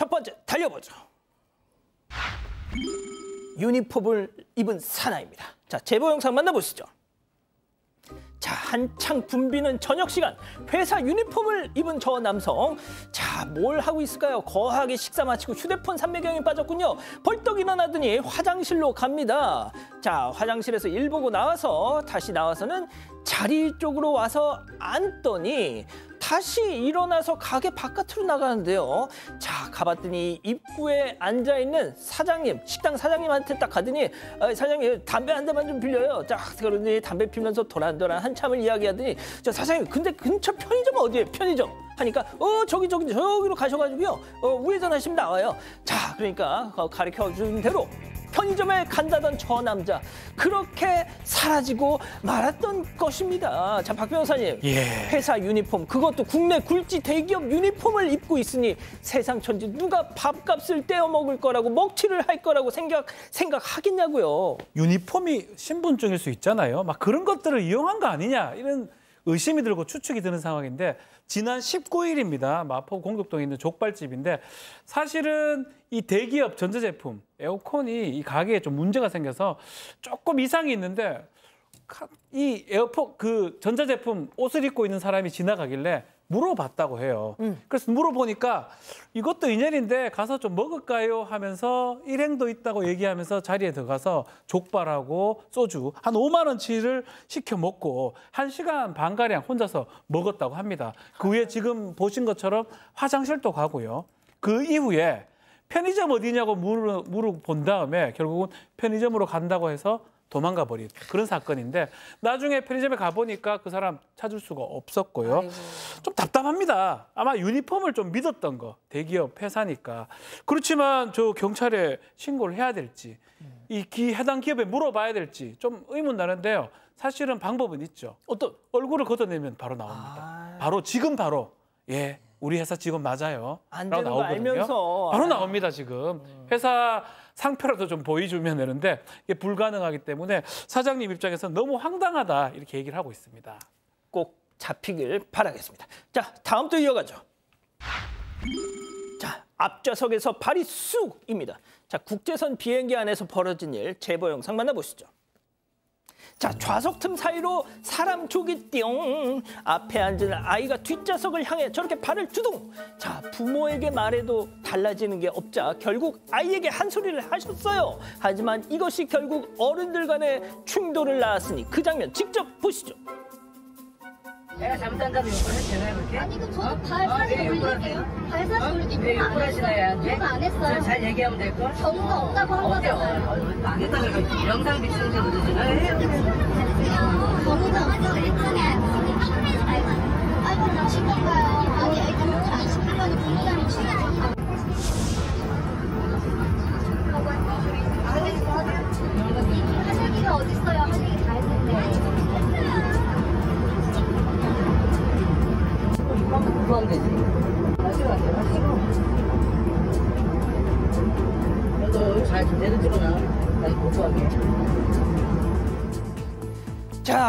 첫 번째 달려보죠. 유니폼을 입은 사나이입니다. 자, 제보 영상 만나보시죠. 자, 한창 붐비는 저녁 시간 회사 유니폼을 입은 저 남성. 자, 뭘 하고 있을까요? 거하게 식사 마치고 휴대폰 삼매경에 빠졌군요. 벌떡 일어나더니 화장실로 갑니다. 자, 화장실에서 일 보고 나와서 다시 나와서는 자리 쪽으로 와서 앉더니 다시 일어나서 가게 바깥으로 나가는데요. 자, 가봤더니 입구에 앉아 있는 사장님, 식당 사장님한테 딱 가더니 아, 사장님 담배 한 대만 좀 빌려요. 자, 그러더니 담배 피면서 도란도란 한참을 이야기하더니 저 사장님 근데 근처 편의점 어디에 편의점? 하니까 어 저기 저기 저기로 가셔가지고요. 어 우회전하시면 나와요. 자, 그러니까 가르쳐 준 대로 편의점에 간다던 저 남자 그렇게 사라지고 말았던 것입니다. 자, 박 변호사님. 예. 회사 유니폼 그것도 국내 굴지 대기업 유니폼을 입고 있으니 세상 천지 누가 밥값을 떼어 먹을 거라고 먹튀를 할 거라고 생각 생각하겠냐고요. 유니폼이 신분증일 수 있잖아요. 막 그런 것들을 이용한 거 아니냐 이런 의심이 들고 추측이 드는 상황인데 지난 19일입니다. 마포 공덕동에 있는 족발집인데 사실은 이 대기업 전자제품 에어컨이 이 가게에 좀 문제가 생겨서 조금 이상이 있는데 이 에어포 그 전자제품 옷을 입고 있는 사람이 지나가길래 물어봤다고 해요. 음. 그래서 물어보니까 이것도 인연인데 가서 좀 먹을까요 하면서 일행도 있다고 얘기하면서 자리에 들어가서 족발하고 소주 한 5만 원치를 시켜 먹고 한시간 반 가량 혼자서 먹었다고 합니다. 그 후에 지금 보신 것처럼 화장실도 가고요. 그 이후에 편의점 어디냐고 물어, 물어본 다음에 결국은 편의점으로 간다고 해서 도망가 버린 그런 사건인데 나중에 편의점에 가보니까 그 사람 찾을 수가 없었고요. 아이고. 좀 답답합니다. 아마 유니폼을 좀 믿었던 거 대기업 회사니까 그렇지만 저 경찰에 신고를 해야 될지 이 기, 해당 기업에 물어봐야 될지 좀 의문 나는데요. 사실은 방법은 있죠. 어떤 얼굴을 걷어내면 바로 나옵니다. 아... 바로 지금 바로 예 우리 회사 직원 맞아요. 안 되는 거 알면서 바로 나옵니다 지금 회사 상표라도 좀 보여주면 되는데 이게 불가능하기 때문에 사장님 입장에서 너무 황당하다 이렇게 얘기를 하고 있습니다. 꼭 잡히길 바라겠습니다. 자 다음 또 이어가죠. 자 앞좌석에서 발이 쑥입니다. 자 국제선 비행기 안에서 벌어진 일 제보 영상 만나보시죠. 자 좌석 틈 사이로 사람 조기 띵 앞에 앉은 아이가 뒷좌석을 향해 저렇게 발을 두둥. 자 부모에게 말해도 달라지는 게 없자 결국 아이에게 한 소리를 하셨어요. 하지만 이것이 결국 어른들 간의 충돌을 낳았으니 그 장면 직접 보시죠 내가 잘못한 다면 욕을 해도 되나요 그렇게? 아니 그럼 저도 발 사진 올릴게요. 발 사진 어? 올릴게요. 왜 욕을 하시나 얘한테? 욕안 했어요. 잘 얘기하면 될걸? 전문가 없다고 한 어때? 거잖아요. 안 했다 그러니까 영상 데도 되잖아 해요 전문가 없다고 일종의 아이고 나신 건가요?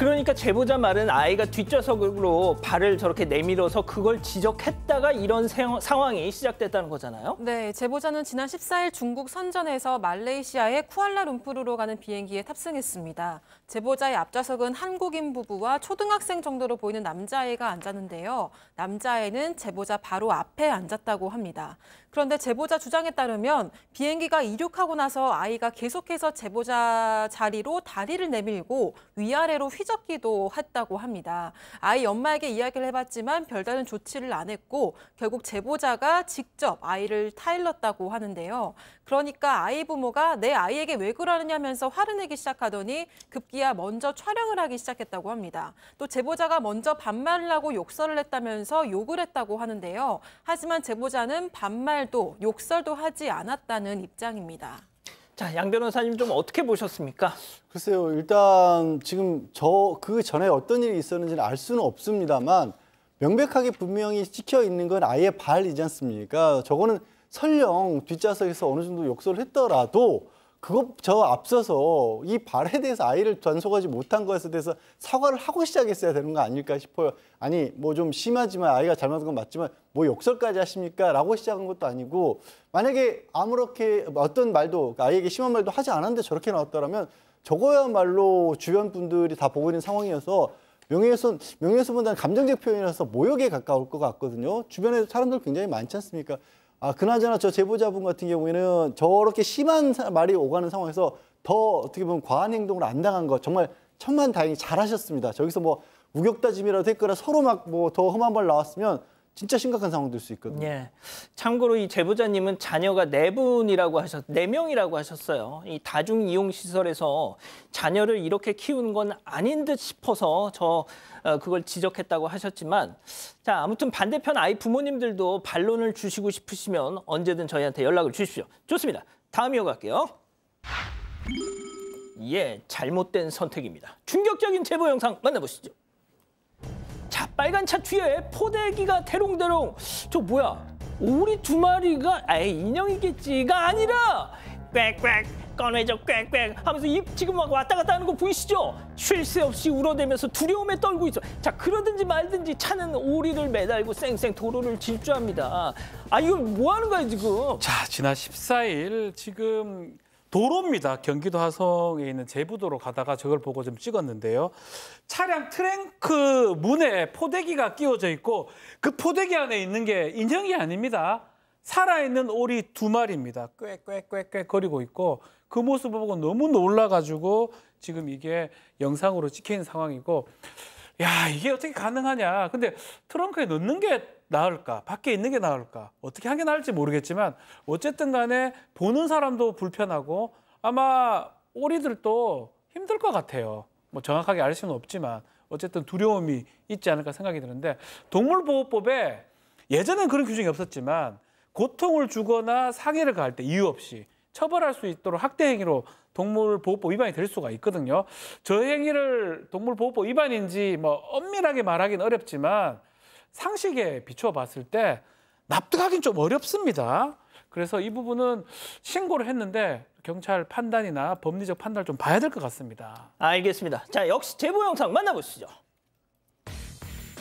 그러니까 제보자 말은 아이가 뒷좌석으로 발을 저렇게 내밀어서 그걸 지적했다가 이런 상황이 시작됐다는 거잖아요. 네, 제보자는 지난 14일 중국 선전에서 말레이시아의 쿠알라룸푸르로 가는 비행기에 탑승했습니다. 제보자의 앞좌석은 한국인 부부와 초등학생 정도로 보이는 남자아이가 앉았는데요. 남자아이는 제보자 바로 앞에 앉았다고 합니다. 그런데 제보자 주장에 따르면 비행기가 이륙하고 나서 아이가 계속해서 제보자 자리로 다리를 내밀고 위아래로 휘 젓기도 했다고 합니다. 아이 엄마에게 이야기를 해봤지만 별다른 조치를 안 했고 결국 제보자가 직접 아이를 타일렀다고 하는데요. 그러니까 아이 부모가 내 아이에게 왜 그러느냐면서 화를 내기 시작하더니 급기야 먼저 촬영을 하기 시작했다고 합니다. 또 제보자가 먼저 반말을 하고 욕설을 했다면서 욕을 했다고 하는데요. 하지만 제보자는 반말도 욕설도 하지 않았다는 입장입니다. 자, 양 변호사님 좀 어떻게 보셨습니까? 글쎄요, 일단 지금 저 그 전에 어떤 일이 있었는지는 알 수는 없습니다만 명백하게 분명히 찍혀 있는 건 아이의 발이지 않습니까? 저거는 설령 뒷좌석에서 어느 정도 욕설을 했더라도 그것 저 앞서서 이 발에 대해서 아이를 단속하지 못한 것에 대해서 사과를 하고 시작했어야 되는 거 아닐까 싶어요. 아니 뭐 좀 심하지만 아이가 잘못한 건 맞지만 뭐 욕설까지 하십니까?라고 시작한 것도 아니고 만약에 아무렇게 어떤 말도 아이에게 심한 말도 하지 않았는데 저렇게 나왔더라면 저거야말로 주변 분들이 다 보고 있는 상황이어서 명예훼손 명예훼손보다는 감정적 표현이라서 모욕에 가까울 것 같거든요. 주변에 사람들 굉장히 많지 않습니까? 아, 그나저나 저 제보자분 같은 경우에는 저렇게 심한 사- 말이 오가는 상황에서 더 어떻게 보면 과한 행동을 안 당한 거 정말 천만 다행히 잘하셨습니다. 저기서 뭐 우격다짐이라도 했거나 서로 막 뭐 더 험한 말 나왔으면 진짜 심각한 상황 될 수 있거든요. 예. 참고로 이 제보자님은 자녀가 네 분이라고 하셨, 네 명이라고 하셨어요. 이 다중 이용 시설에서 자녀를 이렇게 키우는 건 아닌 듯 싶어서 저 어, 그걸 지적했다고 하셨지만, 자 아무튼 반대편 아이 부모님들도 반론을 주시고 싶으시면 언제든 저희한테 연락을 주십시오. 좋습니다. 다음 이어갈게요. 예, 잘못된 선택입니다. 충격적인 제보 영상 만나보시죠. 자, 빨간 차 뒤에 포대기가 대롱대롱. 저 뭐야? 오리 두 마리가 아예 인형이겠지가 아니라 꽥꽥 꺼내줘 꽥꽥 하면서 입 지금 막 왔다 갔다 하는 거 보이시죠? 쉴 새 없이 울어대면서 두려움에 떨고 있어. 자, 그러든지 말든지 차는 오리를 매달고 쌩쌩 도로를 질주합니다. 아, 이거 뭐 하는 거야, 지금? 자, 지난 14일 지금 도로입니다. 경기도 하성에 있는 제부도로 가다가 저걸 보고 좀 찍었는데요. 차량 트렁크 문에 포대기가 끼워져 있고 그 포대기 안에 있는 게 인형이 아닙니다. 살아있는 오리 두 마리입니다. 꽥꽥꽥꽥 거리고 있고 그 모습을 보고 너무 놀라가지고 지금 이게 영상으로 있는 상황이고 야 이게 어떻게 가능하냐 근데 트렁크에 넣는 게 나을까? 밖에 있는 게 나을까? 어떻게 한게 나을지 모르겠지만 어쨌든 간에 보는 사람도 불편하고 아마 오리들도 힘들 것 같아요. 뭐 정확하게 알 수는 없지만 어쨌든 두려움이 있지 않을까 생각이 드는데 동물보호법에 예전엔 그런 규정이 없었지만 고통을 주거나 상해를 가할 때 이유 없이 처벌할 수 있도록 학대 행위로 동물보호법 위반이 될 수가 있거든요. 저 행위를 동물보호법 위반인지 뭐 엄밀하게 말하기는 어렵지만 상식에 비추어 봤을 때 납득하기는 좀 어렵습니다. 그래서 이 부분은 신고를 했는데 경찰 판단이나 법리적 판단을 좀 봐야 될 것 같습니다. 알겠습니다. 자, 역시 제보 영상 만나보시죠.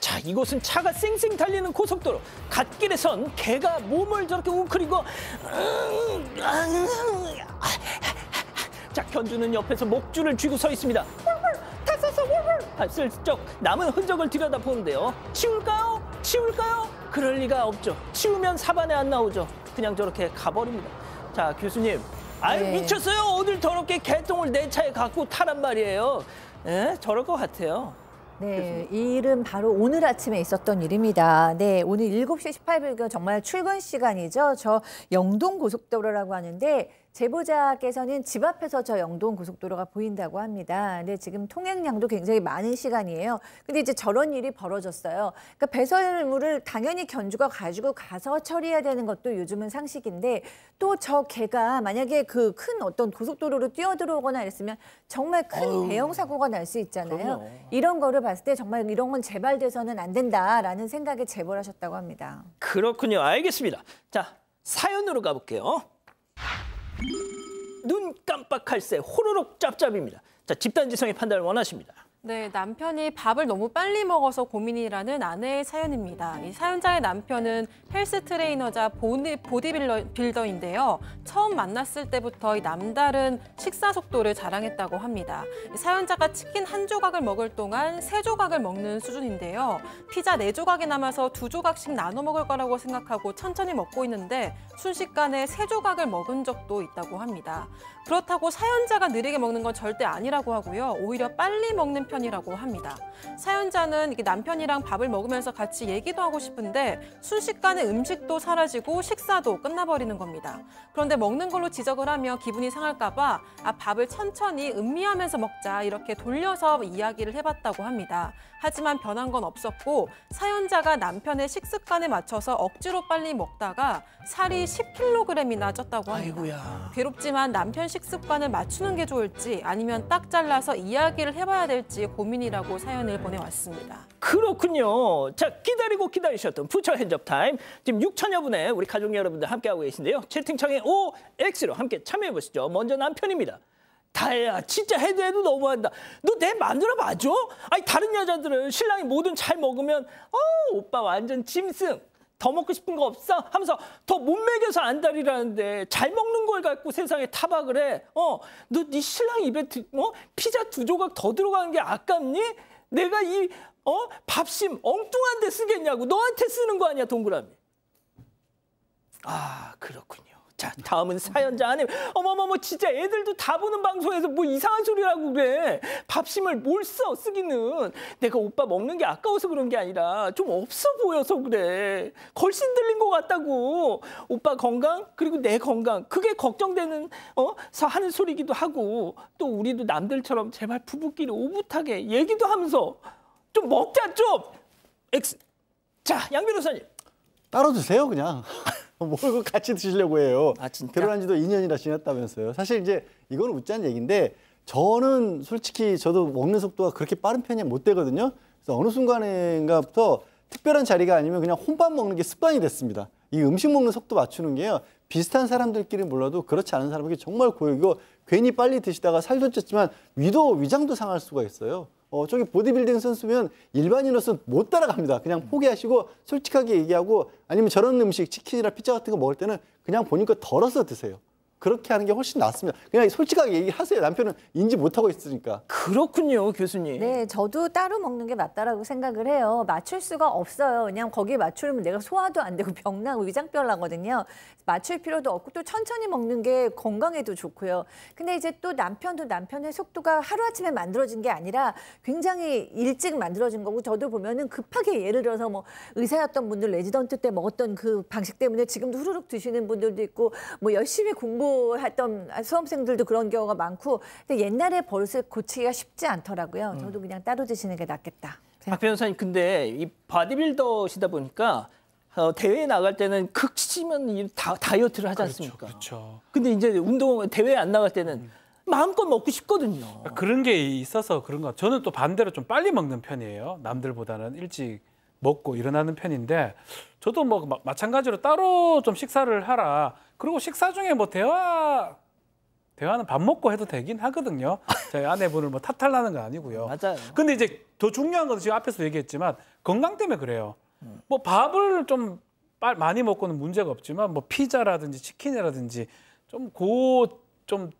자, 이곳은 차가 쌩쌩 달리는 고속도로. 갓길에선 개가 몸을 저렇게 웅크리고 자, 견주는 옆에서 목줄을 쥐고 서 있습니다. 아, 슬쩍 남은 흔적을 들여다보는데요. 치울까요? 치울까요? 그럴 리가 없죠. 치우면 사반에 안 나오죠. 그냥 저렇게 가버립니다. 자, 교수님. 아유, 네. 미쳤어요. 어딜 저렇게 개똥을 내 차에 갖고 타란 말이에요. 예? 저럴 것 같아요. 네, 이 일은 바로 오늘 아침에 있었던 일입니다. 네, 오늘 7시 18분경 정말 출근 시간이죠. 저 영동 고속도로라고 하는데 제보자께서는 집 앞에서 저 영동 고속도로가 보인다고 합니다. 근데 지금 통행량도 굉장히 많은 시간이에요. 근데 이제 저런 일이 벌어졌어요. 그러니까 배설물을 당연히 견주가 가지고 가서 처리해야 되는 것도 요즘은 상식인데 또 저 개가 만약에 그 큰 어떤 고속도로로 뛰어들어오거나 이랬으면 정말 큰 대형 사고가 날 수 있잖아요. 그럼요. 이런 거를 봤을 때 정말 이런 건 재발돼서는 안 된다라는 생각에 제보를 하셨다고 합니다. 그렇군요. 알겠습니다. 자, 사연으로 가볼게요. 눈 깜빡할 새 호로록 짭짭입니다. 자, 집단지성의 판단을 원하십니다. 네, 남편이 밥을 너무 빨리 먹어서 고민이라는 아내의 사연입니다. 이 사연자의 남편은 헬스 트레이너자 보디, 보디빌더인데요. 처음 만났을 때부터 이 남다른 식사 속도를 자랑했다고 합니다. 이 사연자가 치킨 한 조각을 먹을 동안 세 조각을 먹는 수준인데요. 피자 네 조각이 남아서 두 조각씩 나눠 먹을 거라고 생각하고 천천히 먹고 있는데 순식간에 세 조각을 먹은 적도 있다고 합니다. 그렇다고 사연자가 느리게 먹는 건 절대 아니라고 하고요. 오히려 빨리 먹는 편이라고 합니다. 사연자는 남편이랑 밥을 먹으면서 같이 얘기도 하고 싶은데 순식간에 음식도 사라지고 식사도 끝나버리는 겁니다. 그런데 먹는 걸로 지적을 하면 기분이 상할까 봐 아, 밥을 천천히 음미하면서 먹자 이렇게 돌려서 이야기를 해봤다고 합니다. 하지만 변한 건 없었고 사연자가 남편의 식습관에 맞춰서 억지로 빨리 먹다가 살이 10kg이나 쪘다고 합니다. 아이고야. 괴롭지만 남편 식습관을 맞추는 게 좋을지 아니면 딱 잘라서 이야기를 해봐야 될지 고민이라고 사연을 보내왔습니다. 그렇군요. 자, 기다리고 기다리셨던 put your hands up 타임. 지금 6천여 분의 우리 가족 여러분들 함께하고 계신데요. 채팅창에 OX로 함께 참여해 보시죠. 먼저 남편입니다. 다혜야, 진짜 해도 해도 너무한다. 너 내 마누라 맞아? 아니, 다른 여자들은 신랑이 뭐든 잘 먹으면, 어, 오빠 완전 짐승. 더 먹고 싶은 거 없어? 하면서 더 못 먹여서 안달이라는데 잘 먹는 걸 갖고 세상에 타박을 해. 어, 너 네 신랑 입에 드, 어? 피자 두 조각 더 들어가는 게 아깝니? 내가 이 어? 밥심 엉뚱한 데 쓰겠냐고 너한테 쓰는 거 아니야 동그라미. 아 그렇군요. 자 다음은 사연자 아님. 어머머머 진짜 애들도 다 보는 방송에서 뭐 이상한 소리라고 그래. 밥심을 뭘 써 쓰기는. 내가 오빠 먹는 게 아까워서 그런 게 아니라 좀 없어 보여서 그래. 걸씬 들린 것 같다고. 오빠 건강 그리고 내 건강. 그게 걱정되는 어서 하는 소리기도 하고 또 우리도 남들처럼 제발 부부끼리 오붓하게 얘기도 하면서 좀 먹자 좀! X 자 양 변호사님 따로 드세요 그냥. 뭘 같이 드시려고 해요. 아? 결혼한 지도 2년이나 지났다면서요. 사실 이제 이건 웃자는 얘기인데 저는 솔직히 저도 먹는 속도가 그렇게 빠른 편이 못 되거든요. 그래서 어느 순간인가부터 특별한 자리가 아니면 그냥 혼밥 먹는 게 습관이 됐습니다. 이 음식 먹는 속도 맞추는 게요. 비슷한 사람들끼리 몰라도 그렇지 않은 사람에게 정말 고역이고 괜히 빨리 드시다가 살도 쪘지만 위도 위장도 상할 수가 있어요. 어, 저기 보디빌딩 선수면 일반인으로서 못 따라갑니다. 그냥 포기하시고 솔직하게 얘기하고 아니면 저런 음식 치킨이나 피자 같은 거 먹을 때는 그냥 보니까 덜어서 드세요. 그렇게 하는 게 훨씬 낫습니다. 그냥 솔직하게 얘기하세요. 남편은 인지 못하고 있으니까. 그렇군요 교수님 네, 저도 따로 먹는 게 맞다라고 생각을 해요. 맞출 수가 없어요. 그냥 거기에 맞추면 내가 소화도 안 되고 병나고 위장병 나거든요. 맞출 필요도 없고 또 천천히 먹는 게 건강에도 좋고요. 근데 이제 또 남편도 남편의 속도가 하루아침에 만들어진 게 아니라 굉장히 일찍 만들어진 거고 저도 보면은 급하게 예를 들어서 뭐 의사였던 분들 레지던트 때 먹었던 그 방식 때문에 지금도 후루룩 드시는 분들도 있고 뭐 열심히 공부했던 수험생들도 그런 경우가 많고 근데 옛날에 버릇을 고치기가 쉽지 않더라고요. 저도 그냥 따로 드시는 게 낫겠다. 박 변호사님 근데 이 바디빌더시다 보니까 어, 대회에 나갈 때는 극심한 이 다, 다이어트를 하지 않습니까? 그렇죠. 근데 이제 운동 대회에 안 나갈 때는 마음껏 먹고 싶거든요. 그런 게 있어서 그런 것. 저는 또 반대로 좀 빨리 먹는 편이에요. 남들보다는 일찍 먹고 일어나는 편인데 저도 뭐 마, 마찬가지로 따로 좀 식사를 하라. 그리고 식사 중에 뭐 대화 대화는 밥 먹고 해도 되긴 하거든요. 저희 아내분을 뭐 탓하려는 건 아니고요. 맞아요. 근데 이제 더 중요한 건 지금 앞에서 얘기했지만 건강 때문에 그래요. 뭐 밥을 좀 빨- 많이 먹고는 문제가 없지만 뭐 피자라든지 치킨이라든지 좀고좀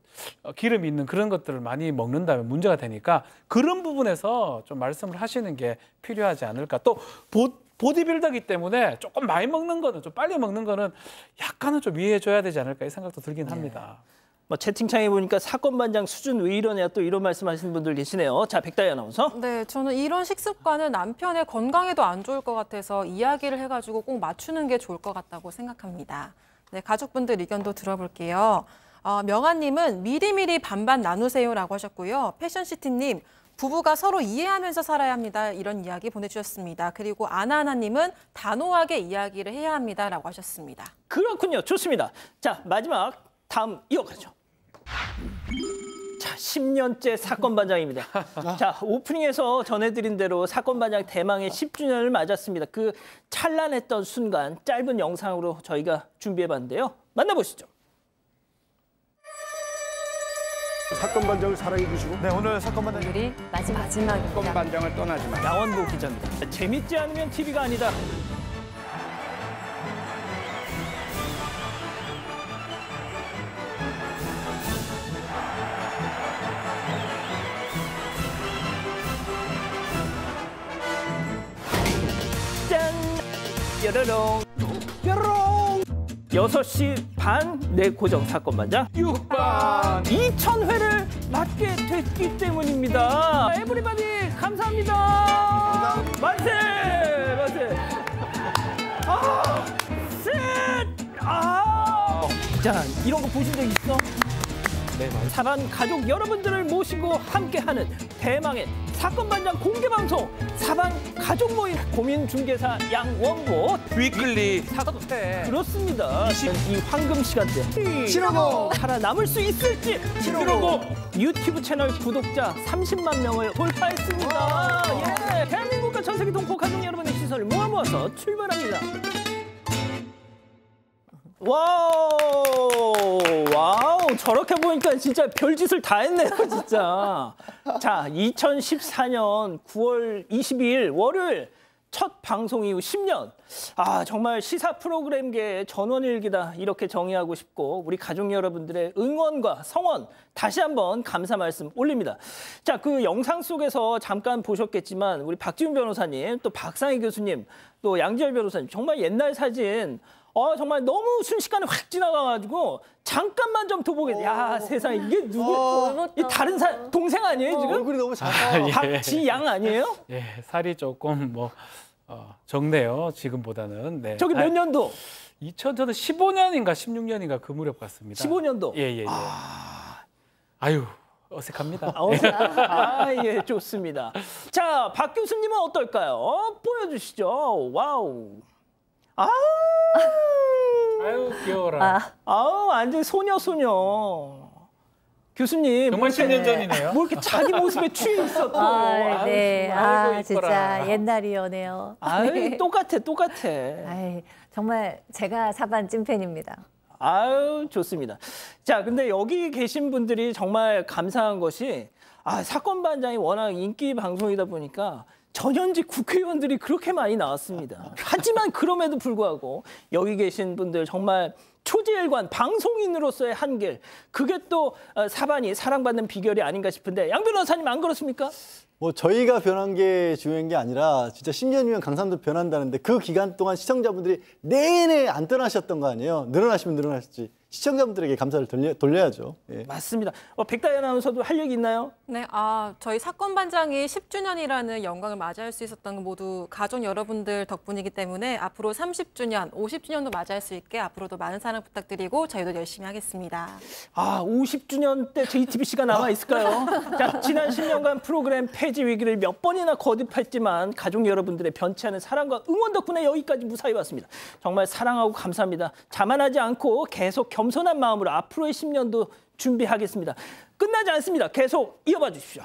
기름 있는 그런 것들을 많이 먹는다면 문제가 되니까 그런 부분에서 좀 말씀을 하시는 게 필요하지 않을까. 또 보, 보디빌더기 때문에 조금 많이 먹는 거는 좀 빨리 먹는 거는 약간은 좀 이해해 줘야 되지 않을까 이 생각도 들긴 합니다. 뭐 채팅창에 보니까 사건 반장 수준 왜 이러냐 또 이런 말씀하시는 분들 계시네요. 자 백다희 아나운서. 네, 저는 이런 식습관은 남편의 건강에도 안 좋을 것 같아서 이야기를 해가지고 꼭 맞추는 게 좋을 것 같다고 생각합니다. 네, 가족분들 의견도 들어볼게요. 어, 명아님은 미리미리 반반 나누세요라고 하셨고요. 패션시티님 부부가 서로 이해하면서 살아야 합니다. 이런 이야기 보내주셨습니다. 그리고 아나하나님은 단호하게 이야기를 해야 합니다라고 하셨습니다. 그렇군요. 좋습니다. 자 마지막 다음 이어가죠. 자 10년째 사건 반장입니다. 자 오프닝에서 전해드린 대로 사건 반장 대망의 10주년을 맞았습니다. 그 찬란했던 순간 짧은 영상으로 저희가 준비해봤는데요. 만나보시죠. 사건 반장을 사랑해 주시고 네 오늘 사건 반장 오늘이 마지막 마지막입니다. 사건 반장을 떠나지 마. 양원보 기자입니다. 재밌지 않으면 TV가 아니다. 짠! 뾰로롱! 뾰로롱! 6시 반 내 고정 사건 반장 6번 2,000회를 됐기 때문입니다. 에브리바디 감사합니다. 만세! 만세! 아! 셋! 아! 자, 이런 거 보신 적 있어? 네, 맞습니다. 사랑 가족 여러분들을 모시고 함께하는 대망의 사건 반장 공개 방송 사방 가족 모임 고민 중개사 양원보 weekly 사건 네. 그렇습니다. 이 황금 시간대 싫어고 살아남을 수 있을지 싫어고. 유튜브 채널 구독자 30만 명을 돌파했습니다. 예, 대한민국과 전 세계 동포 가족 여러분의 시선을 모아 모아서 출발합니다. 와우, 와우, 저렇게 보니까 진짜 별짓을 다 했네요, 진짜. 자, 2014년 9월 22일 월요일 첫 방송 이후 10년. 아, 정말 시사 프로그램계의 전원일기다. 이렇게 정의하고 싶고, 우리 가족 여러분들의 응원과 성원 다시 한번 감사 말씀 올립니다. 자, 그 영상 속에서 잠깐 보셨겠지만, 우리 박지훈 변호사님, 또 박상희 교수님, 또 양지열 변호사님, 정말 옛날 사진, 어, 정말 너무 순식간에 확 지나가가지고, 잠깐만 좀 더 보게. 야, 세상 에, 이게 누구, 이 다른 사, 동생 아니에요, 지금? 얼굴이 너무 작아. 박지양 아니에요? 예, 살이 조금 뭐 어, 적네요. 지금보다는. 네. 저기 몇 년도? 2000 저는 15년인가 16년인가 그 무렵 같습니다. 15년도. 예, 예, 예. 아유, 어색합니다. 어, 아, 예, 좋습니다. 자, 박 교수님은 어떨까요? 보여주시죠. 와우. 아, 아유, 귀여워라. 아 우, 완전 소녀, 소녀. 교수님. 정말 뭐 이렇게- 10년 전이네요. 뭐 이렇게 자기 모습에 취해 또. 아, 네. 아이고, 아. 진짜 옛날이오네요. 아유, 똑같아, 똑같아. 아이, 정말 제가 사반 찐팬입니다. 아유, 좋습니다. 자, 근데 여기 계신 분들이 정말 감사한 것이 아, 사건 반장이 워낙 인기 방송이다 보니까 전현직 국회의원들이 그렇게 많이 나왔습니다. 하지만 그럼에도 불구하고 여기 계신 분들 정말 초지일관 방송인으로서의 한길 그게 또 어, 사반이 사랑받는 비결이 아닌가 싶은데 양 변호사님 안 그렇습니까? 뭐 저희가 변한 게 중요한 게 아니라 진짜 10년이면 강산도 변한다는데 그 기간 동안 시청자분들이 내내 안 떠나셨던 거 아니에요. 늘어나시면 늘어나셨지. 시청자분들에게 감사를 돌려, 돌려야죠. 예. 맞습니다. 어, 백다희 아나운서도 할 얘기 있나요? 네, 아, 저희 사건 반장이 10주년이라는 영광을 맞이할 수 있었던 건 모두 가족 여러분들 덕분이기 때문에 앞으로 30주년, 50주년도 맞이할 수 있게 앞으로도 많은 사랑 부탁드리고 저희도 열심히 하겠습니다. 아, 50주년 때 JTBC가 남아 있을까요? 자, 지난 10년간 프로그램 폐지 위기를 몇 번이나 거듭했지만 가족 여러분들의 변치 않은 사랑과 응원 덕분에 여기까지 무사히 왔습니다. 정말 사랑하고 감사합니다. 자만하지 않고 계속 겸손한 마음으로 앞으로의 10년도 준비하겠습니다. 끝나지 않습니다. 계속 이어봐 주십시오.